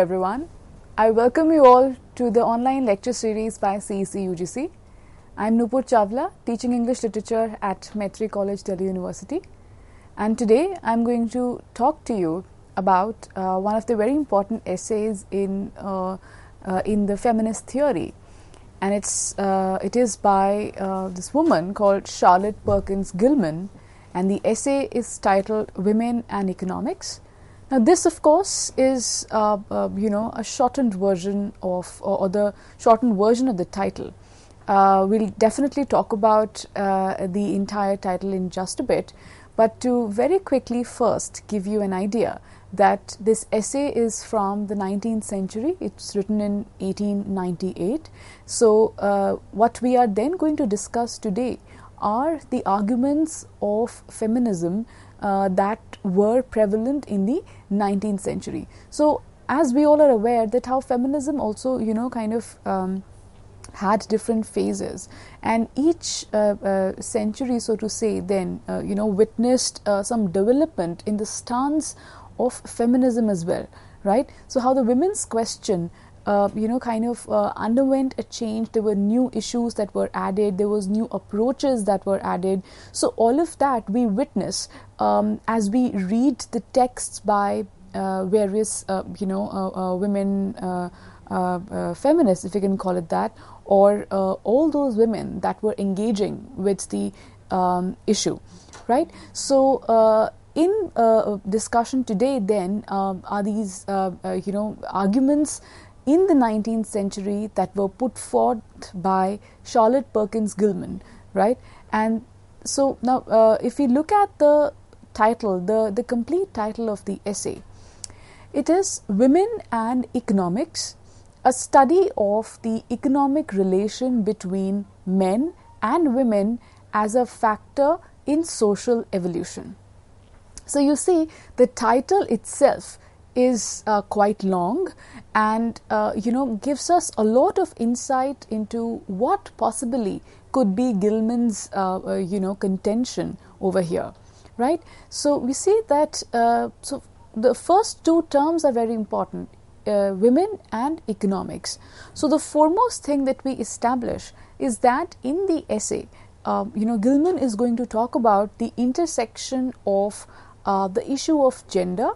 everyone. I welcome you all to the online lecture series by CEC UGC. I'm Nupur Chawla, teaching English literature at Maitreyi College, Delhi University. And today I'm going to talk to you about uh, one of the very important essays in, uh, uh, in the feminist theory. And it's, uh, it is by uh, this woman called Charlotte Perkins Gilman. And the essay is titled Women and Economics now, this, of course, is uh, uh, you know a shortened version of or, or, the shortened version of the title. Uh, we'll definitely talk about uh, the entire title in just a bit, but to very quickly first give you an idea that this essay is from the 19th century. It's written in 1898. So, uh, what we are then going to discuss today are the arguments of feminism uh, that were prevalent in the 19th century. So, as we all are aware, that how feminism also, you know, kind of um, had different phases, and each uh, uh, century, so to say, then, uh, you know, witnessed uh, some development in the stance of feminism as well, right? So, how the women's question uh, you know kind of uh, underwent a change. There were new issues that were added. There was new approaches that were added. So all of that we witness um, as we read the texts by uh, various uh, you know uh, women feminists if you can call it that or all those women that were engaging with the um, issue right? So in uh, discussion today then um, are these uh, uh, you know arguments in the 19th century that were put forth by Charlotte Perkins Gilman, right? And so now, uh, if we look at the title, the, the complete title of the essay, it is Women and Economics, a study of the economic relation between men and women as a factor in social evolution. So, you see, the title itself is uh, quite long and uh, you know gives us a lot of insight into what possibly could be Gilman's uh, uh you know contention over here right? So we see that uh, so the first two terms are very important uh, women and economics. So the foremost thing that we establish is that in the essay um, you know Gilman is going to talk about the intersection of the issue of gender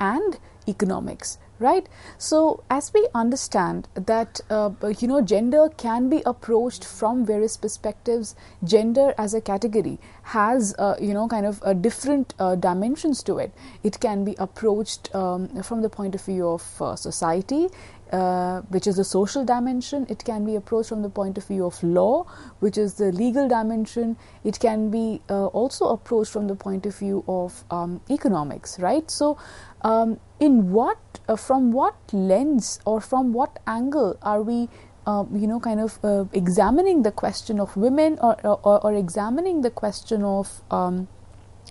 and economics right? So as we understand that uh, you know gender can be approached from various perspectives gender as a category has uh, you know kind of a different uh, dimensions to it. It can be approached um, from the point of view of uh, society uh, which is the social dimension. It can be approached from the point of view of law, which is the legal dimension. It can be uh, also approached from the point of view of um, economics, right? So, um, in what, uh, from what lens or from what angle are we? Uh, you know, kind of uh, examining the question of women or, or, or examining the question of um,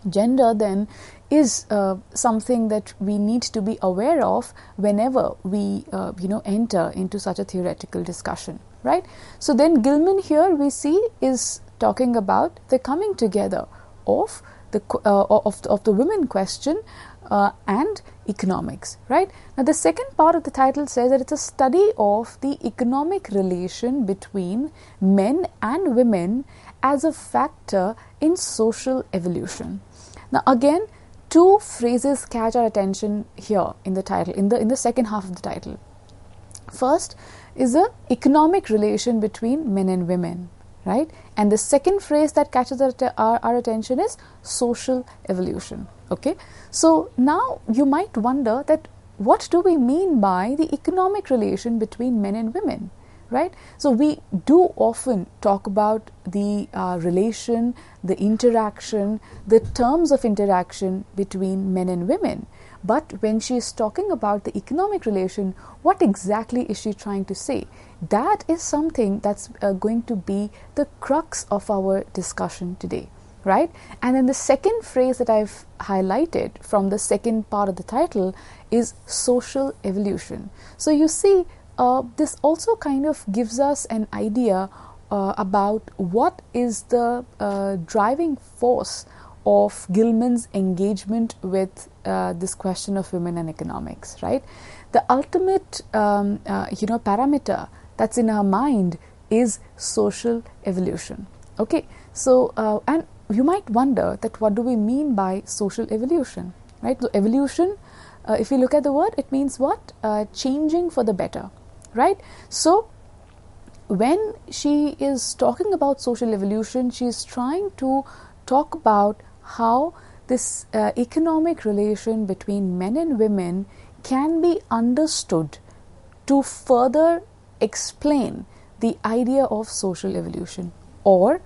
gender, then is uh, something that we need to be aware of whenever we uh, you know enter into such a theoretical discussion right? So then gilman here we see is talking about the coming together of the uh, of, of the women question uh, and economics right? Now the second part of the title says that it's a study of the economic relation between men and women as a factor in social evolution now again two phrases catch our attention here in the title in the in the second half of the title. First is the economic relation between men and women right? And the second phrase that catches our, our, our attention is social evolution okay? So now you might wonder that what do we mean by the economic relation between men and women right? So we do often talk about the uh, relation, the interaction, the terms of interaction between men and women. But when she is talking about the economic relation, what exactly is she trying to say? That is something that's uh, going to be the crux of our discussion today, right? And then the second phrase that I've highlighted from the second part of the title is social evolution. So you see, uh, this also kind of gives us an idea uh, about what is the uh, driving force of Gilman's engagement with uh, this question of women and economics, right? The ultimate, um, uh, you know, parameter that's in her mind is social evolution. Okay, so uh, and you might wonder that what do we mean by social evolution, right? So evolution, if you look at the word, it means what? Changing for the better, right? So when she is talking about social evolution, she is trying to talk about how this uh, economic relation between men and women can be understood to further explain the idea of social evolution or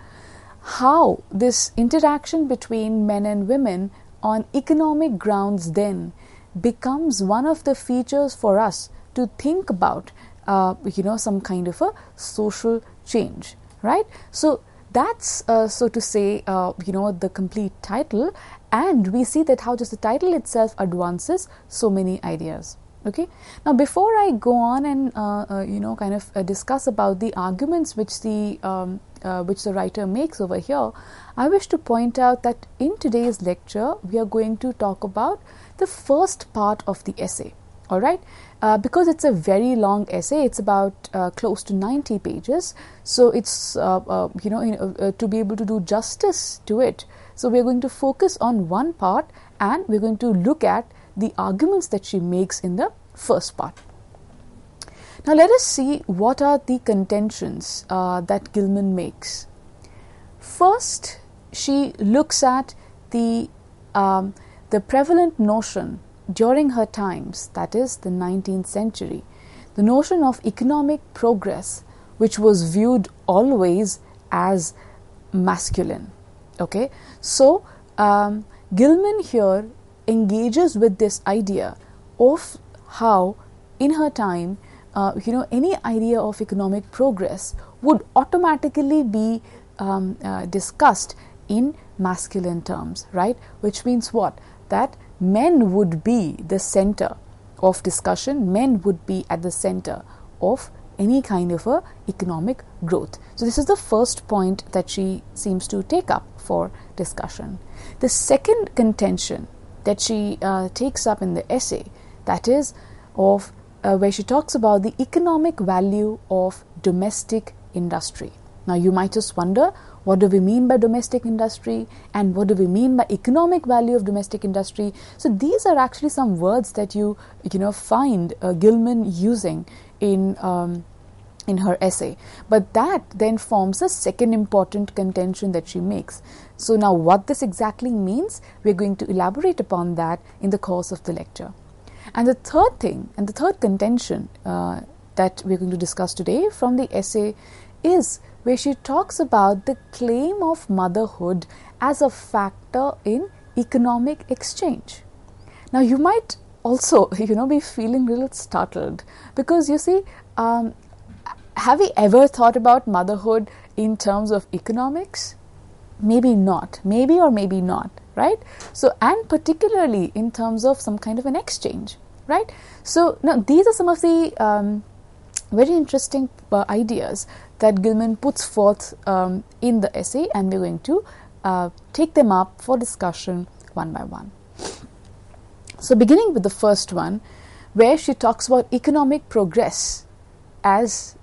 how this interaction between men and women on economic grounds then becomes one of the features for us to think about uh, you know some kind of a social change right? So that's uh, so to say uh, you know the complete title. And we see that how just the title itself advances so many ideas okay? Now before i go on and uh, uh you know kind of uh, discuss about the arguments which the um, uh, which the writer makes over here i wish to point out that in today's lecture we are going to talk about the first part of the essay all right? Uh, because it's a very long essay it's about uh, close to 90 pages so it's uh, uh you know uh, to be able to do justice to it. So we're going to focus on one part and we're going to look at the arguments that she makes in the first part. Now let us see what are the contentions uh, that gilman makes. First she looks at the um, the prevalent notion during her times, that is, the 19th century, the notion of economic progress, which was viewed always as masculine. Okay, so um, Gilman here engages with this idea of how, in her time, uh, you know, any idea of economic progress would automatically be um, uh, discussed in masculine terms, right? Which means what? That men would be the center of discussion, men would be at the center of any kind of a economic growth. So this is the first point that she seems to take up for discussion. The second contention that she uh, takes up in the essay, that is of uh, where she talks about the economic value of domestic industry. Now you might just wonder what do we mean by domestic industry? And what do we mean by economic value of domestic industry? So these are actually some words that you you know find uh, gilman using in um, in her essay. But that then forms a second important contention that she makes. So now what this exactly means we're going to elaborate upon that in the course of the lecture. And the third thing and the third contention uh, that we're going to discuss today from the essay is where she talks about the claim of motherhood as a factor in economic exchange. Now, you might also, you know, be feeling a little startled because you see, um, have we ever thought about motherhood in terms of economics? Maybe not, maybe or maybe not, right? So, and particularly in terms of some kind of an exchange, right? So, now these are some of the um, very interesting uh, ideas that Gilman puts forth um, in the essay, and we're going to uh, take them up for discussion one by one. So, beginning with the first one, where she talks about economic progress as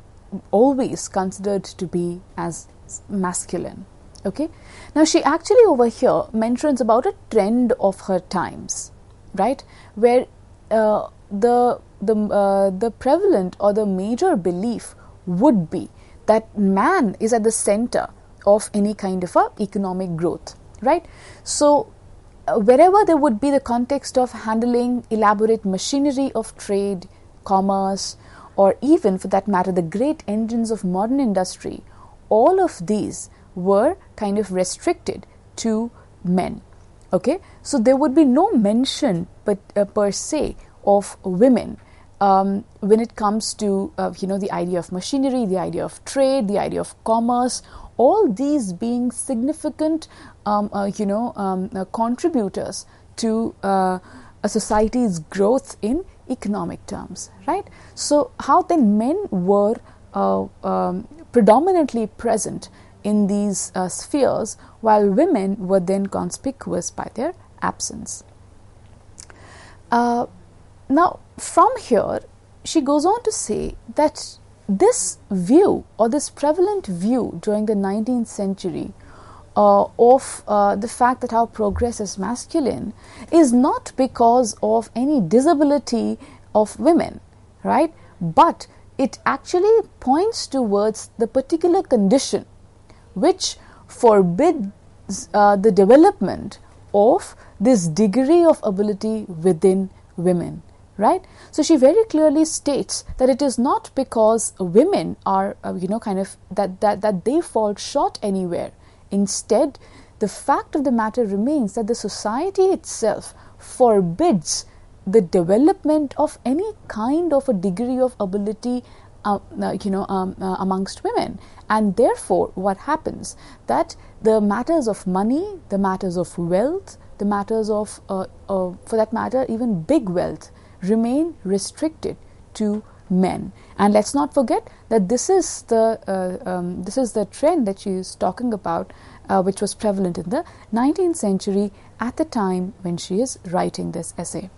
always considered to be as masculine. Okay, now she actually over here mentions about a trend of her times, right, where uh, the the uh, the prevalent or the major belief would be that man is at the center of any kind of a economic growth right? So uh, wherever there would be the context of handling elaborate machinery of trade commerce or even for that matter the great engines of modern industry all of these were kind of restricted to men okay? So there would be no mention but uh, per se of women um, when it comes to uh, you know the idea of machinery, the idea of trade, the idea of commerce, all these being significant um, uh, you know um, uh, contributors to uh, a society's growth in economic terms, right? So how then men were uh, um, predominantly present in these uh, spheres, while women were then conspicuous by their absence. Now, from here, she goes on to say that this view or this prevalent view during the 19th century uh, of uh, the fact that our progress is masculine is not because of any disability of women, right? But it actually points towards the particular condition which forbids uh, the development of this degree of ability within women right? So she very clearly states that it is not because women are uh, you know kind of that, that that they fall short anywhere. Instead the fact of the matter remains that the society itself forbids the development of any kind of a degree of ability uh, uh, you know um, uh, amongst women. And therefore what happens? That the matters of money the matters of wealth the matters of uh, uh, for that matter even big wealth remain restricted to men and let's not forget that this is the uh, um, this is the trend that she is talking about which was prevalent in the 19th century at the time when she is writing this essay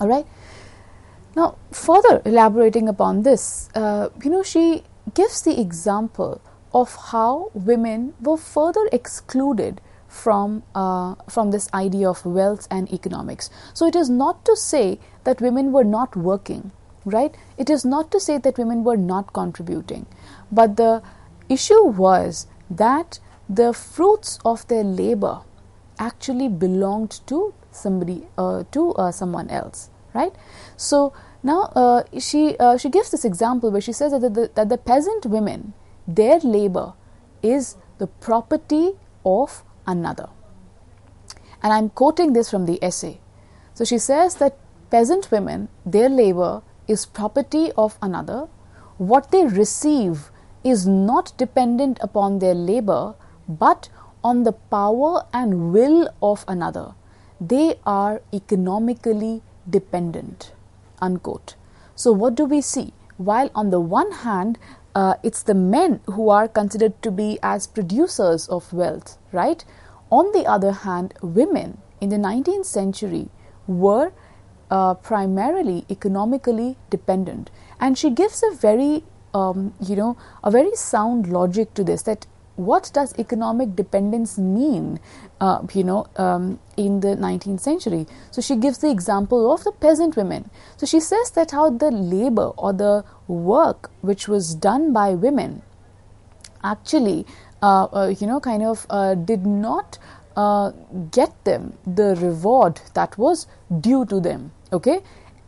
all right. Now, further elaborating upon this, uh, you know, she gives the example of how women were further excluded from uh, from this idea of wealth and economics. So it is not to say that women were not working, right? It is not to say that women were not contributing, but the issue was that the fruits of their labor actually belonged to somebody uh, to uh, someone else right? So now uh, she uh, she gives this example where she says that the, that the peasant women their labor is the property of another. And i'm quoting this from the essay. So she says that peasant women their labor is property of another what they receive is not dependent upon their labor but on the power and will of another they are economically dependent. Unquote. So, what do we see? While on the one hand, uh, it's the men who are considered to be as producers of wealth, right? On the other hand, women in the 19th century were uh, primarily economically dependent. And she gives a very, um, you know, a very sound logic to this that what does economic dependence mean, uh, you know, um, in the 19th century? So she gives the example of the peasant women. So she says that how the labor or the work which was done by women actually, uh, uh, you know, kind of uh, did not uh, get them the reward that was due to them. Okay,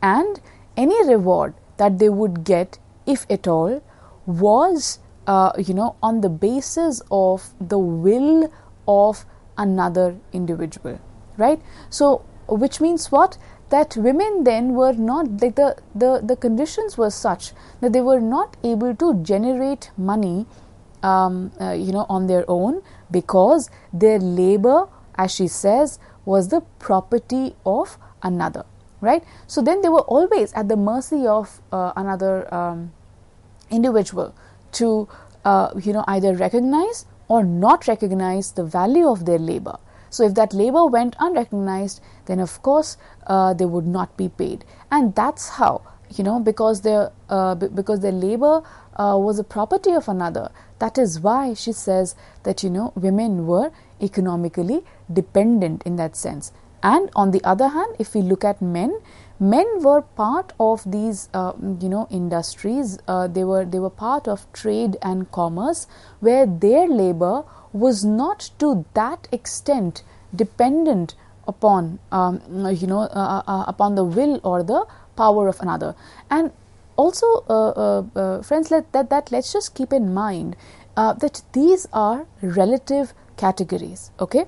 and any reward that they would get, if at all, was uh, you know, on the basis of the will of another individual, right? So, which means what? That women then were not like the, the the conditions were such that they were not able to generate money, um, uh, you know, on their own because their labor, as she says, was the property of another, right? So then they were always at the mercy of uh, another um, individual to uh, you know either recognize or not recognize the value of their labor. So if that labor went unrecognized, then of course uh, they would not be paid, and that's how you know because their uh, b- because their labor uh, was a property of another. That is why she says that you know women were economically dependent in that sense. And on the other hand, if we look at men, men were part of these uh, you know industries. Uh, they were they were part of trade and commerce where their labor was not to that extent dependent upon um, you know uh, uh, uh upon the will or the power of another. And also uh, friends let that that let's just keep in mind that these are relative categories okay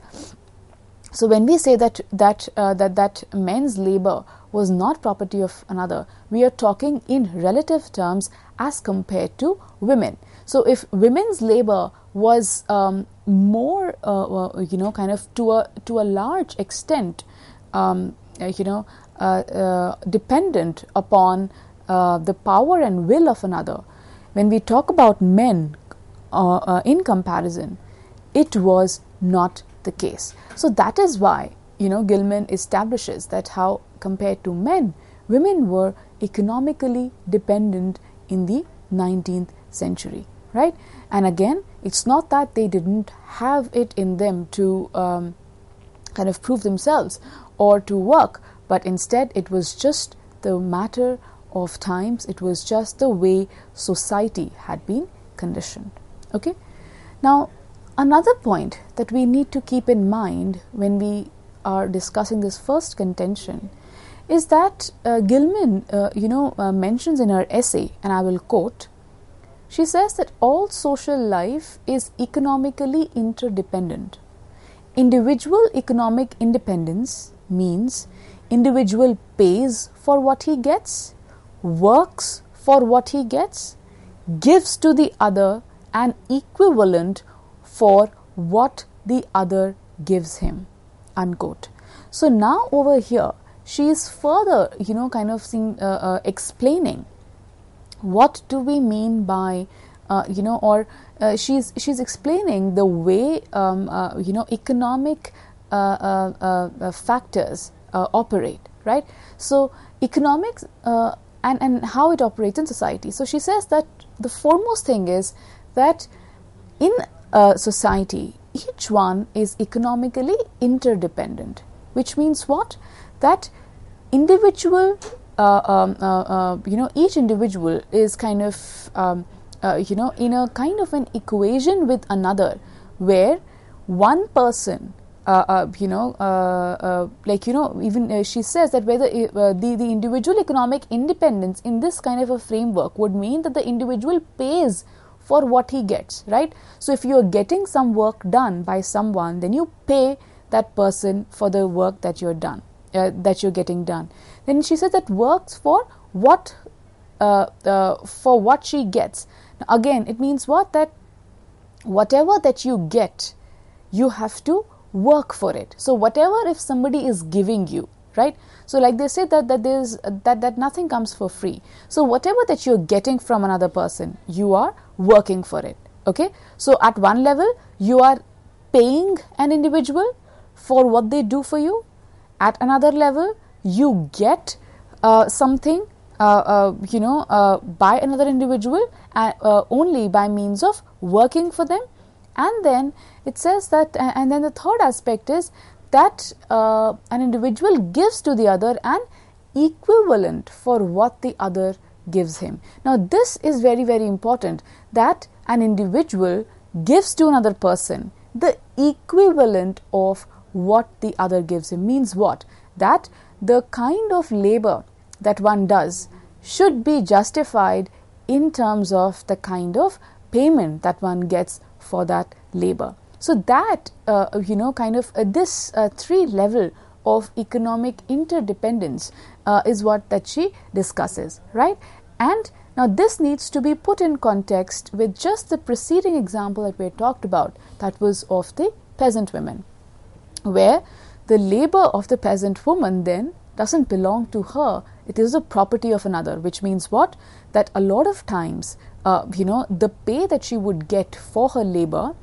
so when we say that that that that men's labor was not property of another. We are talking in relative terms as compared to women. So if women's labor was um, more, uh, uh, you know, kind of to a to a large extent, um, uh, you know, uh, uh dependent upon uh, the power and will of another. When we talk about men, uh, uh, in comparison, it was not the case. So that is why you know Gilman establishes that how compared to men, women were economically dependent in the 19th century, right? And again, it's not that they didn't have it in them to um, kind of prove themselves or to work, but instead it was just the matter of times, it was just the way society had been conditioned. Okay, now another point that we need to keep in mind when we are discussing this first contention is that uh, Gilman, uh, you know, uh, mentions in her essay, and I will quote, she says that all social life is economically interdependent. Individual economic independence means individual pays for what he gets, works for what he gets, gives to the other an equivalent for what the other gives him. Unquote. So now over here, she is further, you know, kind of seeing, uh, uh, explaining what do we mean by, uh, you know, or uh, she's she's explaining the way, um, uh, you know, economic uh, factors operate, right? So economics and and how it operates in society. So she says that the foremost thing is that in a society, each one is economically interdependent, which means what? That individual, uh, um, uh, uh, you know, each individual is kind of, um, uh, you know, in a kind of an equation with another, where one person uh, uh, you know, uh, like you know, even she says that whether the the individual economic independence in this kind of a framework would mean that the individual pays for what he gets, right? So if you are getting some work done by someone, then you pay that person for the work that you're done, uh, that you're getting done. Then she says that works for what, uh, uh, for what she gets. Now again, it means what that whatever that you get, you have to work for it so whatever if somebody is giving you right so like they say that that there's that that nothing comes for free. So whatever that you're getting from another person you are working for it. Okay? So at one level you are paying an individual for what they do for you. At another level you get uh, something uh, uh, you know uh, by another individual uh, uh, only by means of working for them. And then it says that and then the third aspect is that uh, an individual gives to the other an equivalent for what the other gives him. Now this is very very important that an individual gives to another person the equivalent of what the other gives him. Means what? That the kind of labor that one does should be justified in terms of the kind of payment that one gets for that labor. So that uh, you know kind of uh, this uh, three level of economic interdependence uh, is what that she discusses, right? And now this needs to be put in context with just the preceding example that we talked about, that was of the peasant women, where the labor of the peasant woman then doesn't belong to her it is the property of another which means what that a lot of times uh, you know the pay that she would get for her labor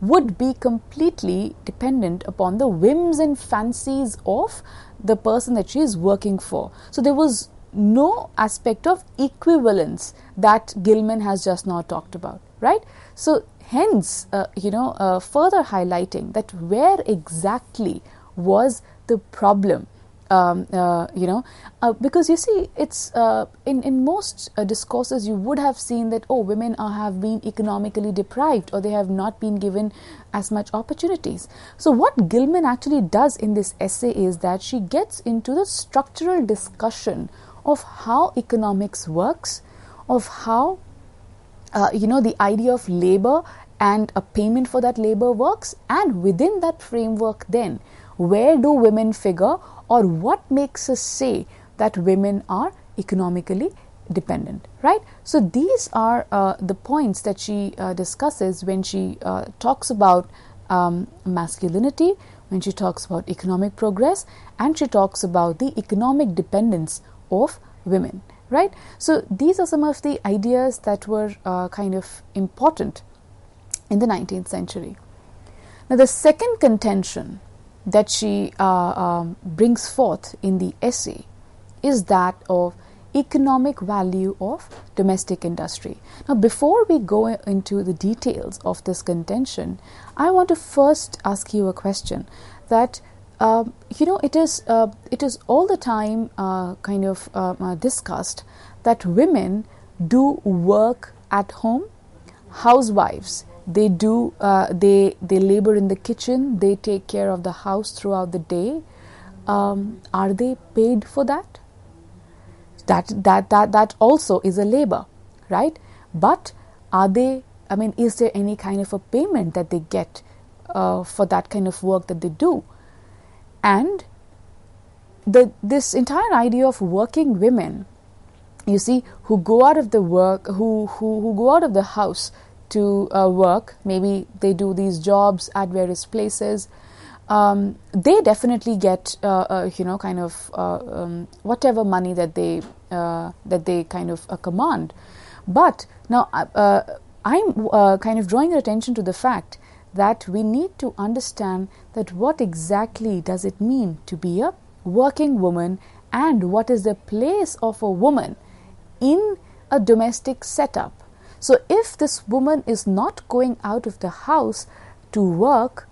would be completely dependent upon the whims and fancies of the person that she is working for. So there was no aspect of equivalence that gilman has just now talked about right? So hence uh, you know uh, further highlighting that where exactly was the problem um, uh, you know, uh, because you see, it's uh, in in most uh, discourses you would have seen that oh, women are, have been economically deprived or they have not been given as much opportunities. So what Gilman actually does in this essay is that she gets into the structural discussion of how economics works, of how uh, you know the idea of labor and a payment for that labor works, and within that framework, then where do women figure or what makes us say that women are economically dependent right so these are uh, the points that she uh, discusses when she uh, talks about um, masculinity when she talks about economic progress and she talks about the economic dependence of women right so these are some of the ideas that were uh, kind of important in the 19th century. Now, the second contention that she uh, um, brings forth in the essay is that of economic value of domestic industry. Now, before we go into the details of this contention, I want to first ask you a question that uh, you know it is uh, it is all the time uh, kind of uh, uh, discussed that women do work at home, housewives they do uh, they they labor in the kitchen. They take care of the house throughout the day. Um, are they paid for that? That that that that also is a labor right? But are they i mean is there any kind of a payment that they get uh, for that kind of work that they do? And the this entire idea of working women you see who go out of the work who who, who go out of the house to uh, work, maybe they do these jobs at various places. Um, they definitely get, uh, uh, you know, kind of uh, um, whatever money that they uh, that they kind of uh, command. But now I'm kind of drawing your attention to the fact that we need to understand that what exactly does it mean to be a working woman and what is the place of a woman in a domestic setup so, if this woman is not going out of the house to work,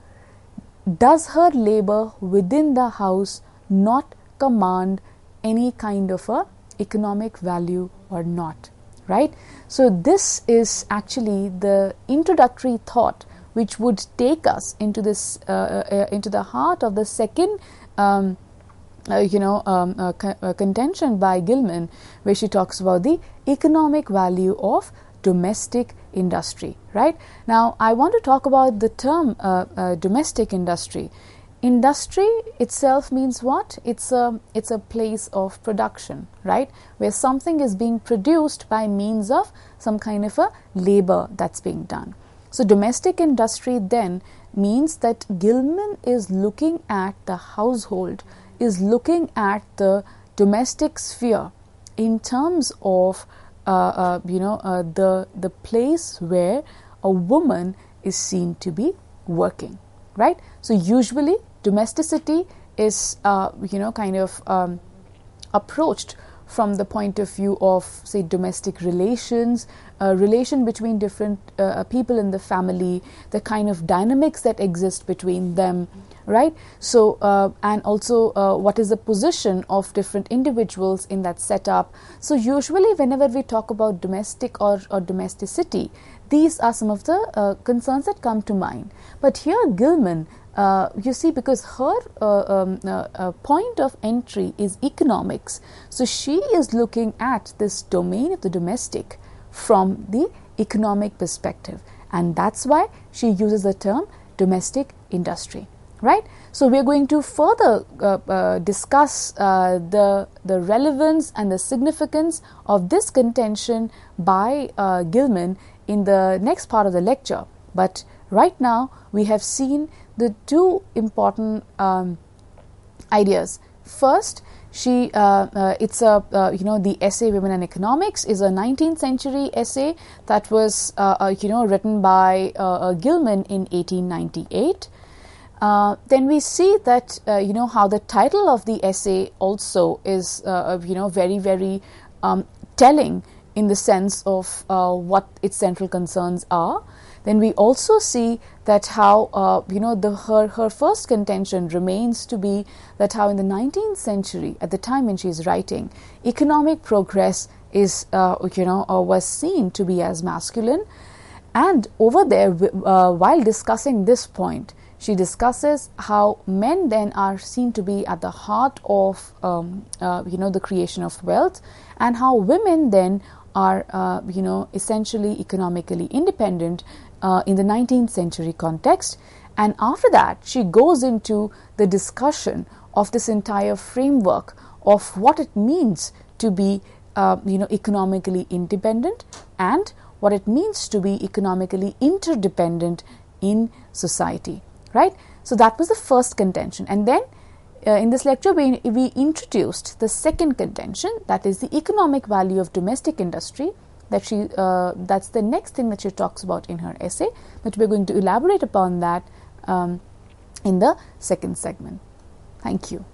does her labor within the house not command any kind of a economic value or not? Right? So, this is actually the introductory thought which would take us into this uh, uh, into the heart of the second um, uh, you know um, uh, co- contention by Gilman where she talks about the economic value of domestic industry, right? Now, I want to talk about the term uh, uh, domestic industry. Industry itself means what? It's a it's a place of production, right? Where something is being produced by means of some kind of a labor that's being done. So, domestic industry then means that Gilman is looking at the household, is looking at the domestic sphere in terms of uh, uh, you know uh, the the place where a woman is seen to be working right? So usually domesticity is you know kind of um, approached from the point of view of say domestic relations uh, relation between different uh, people in the family the kind of dynamics that exist between them right? So uh, and also uh, what is the position of different individuals in that setup? So usually whenever we talk about domestic or, or domesticity these are some of the uh, concerns that come to mind. But here gilman uh, you see because her uh, um, uh, point of entry is economics. So she is looking at this domain of the domestic from the economic perspective. And that's why she uses the term domestic industry right? So we are going to further uh, uh, discuss uh, the the relevance and the significance of this contention by uh, Gilman in the next part of the lecture. But right now we have seen the two important um, ideas. First she uh, uh, it's a uh, you know the essay women and economics is a 19th century essay that was uh, you know written by gilman in 1898 uh, then we see that uh, you know how the title of the essay also is uh, you know very very um, telling in the sense of uh, what its central concerns are. Then we also see that how uh, you know the her her first contention remains to be that how in the 19th century at the time when she is writing economic progress is you know was seen to be as masculine. And over there while discussing this point she discusses how men then are seen to be at the heart of um, uh, you know the creation of wealth and how women then are uh, you know essentially economically independent uh, in the 19th century context and after that she goes into the discussion of this entire framework of what it means to be uh, you know economically independent and what it means to be economically interdependent in society right? So that was the first contention. And then uh, in this lecture, we, we introduced the second contention that is the economic value of domestic industry, that she uh, that's the next thing that she talks about in her essay but we're going to elaborate upon that um, in the second segment. Thank you